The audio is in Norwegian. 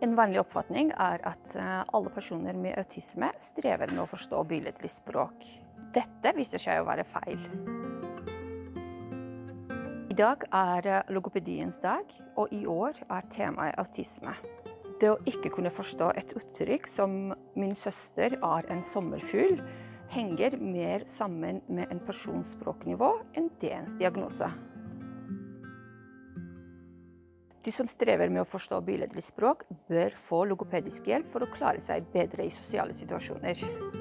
En vanlig oppfatning er at eh, alle personer med autisme strever med å forstå billedlig språk. Dette viser seg å være feil. I dag er eh, logopediens dag, og i år er temaet autisme. Det å ikke kunne forstå et uttrykk som 'min søster er en sommerfugl', henger mer sammen med en persons språknivå enn dens diagnose. De som strever med å forstå billedlig språk, bør få logopedisk hjelp for å klare seg bedre i sosiale situasjoner.